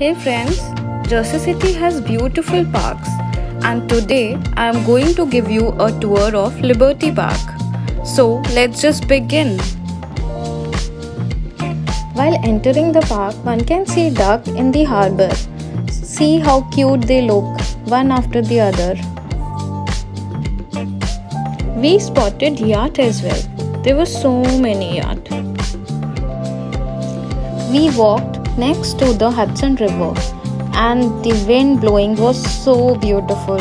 Hey friends, Jersey City has beautiful parks and today I am going to give you a tour of Liberty Park. So let's just begin. While entering the park, one can see duck in the harbor. See how cute they look, one after the other. We spotted yacht as well. There were so many yacht. We walked next to the Hudson River and the wind blowing was so beautiful.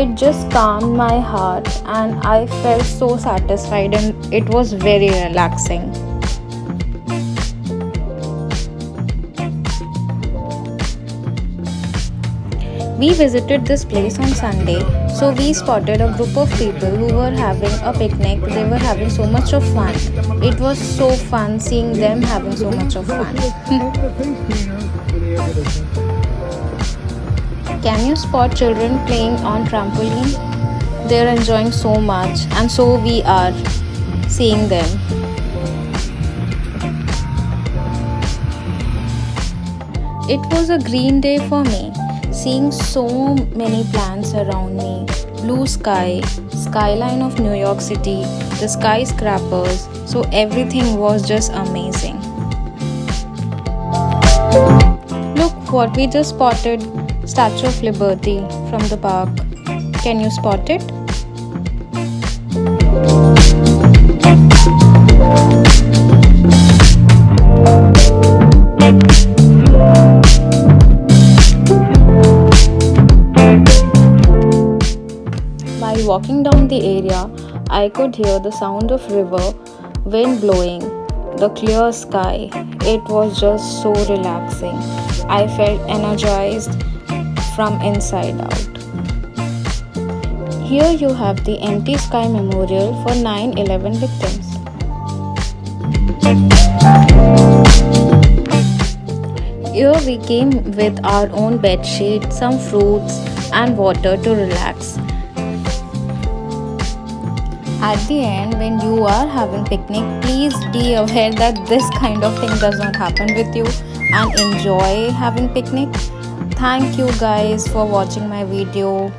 It just calmed my heart and I felt so satisfied and it was very relaxing. We visited this place on Sunday, so we spotted a group of people who were having a picnic. They were having so much of fun. It was so fun seeing them having so much of fun. Can you spot children playing on trampoline? They're enjoying so much, and so we are seeing them. It was a green day for me seeing so many plants around me. Blue sky skyline of new york city the skyscrapers. So everything was just amazing. Look what we just spotted. Statue of liberty from the park. Can you spot it walking down the area, I could hear the sound of river, wind blowing, the clear sky. It was just so relaxing. I felt energized from inside out. Here you have the Empty Sky Memorial for 9 11 victims. Here we came with our own bed sheet, some fruits, and water to relax at the end when you are having picnic please be aware that this kind of thing does not happen with you and enjoy having picnic. Thank you guys for watching my video